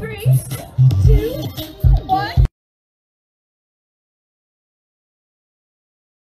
three, two,